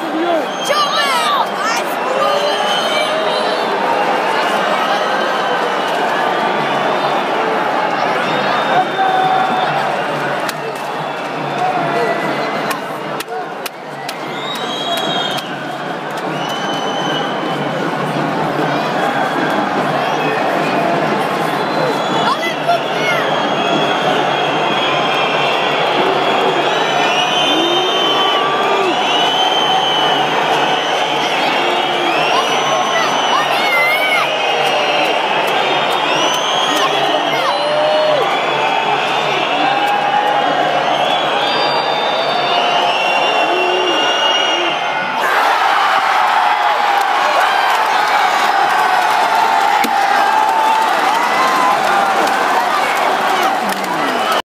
Seigneur.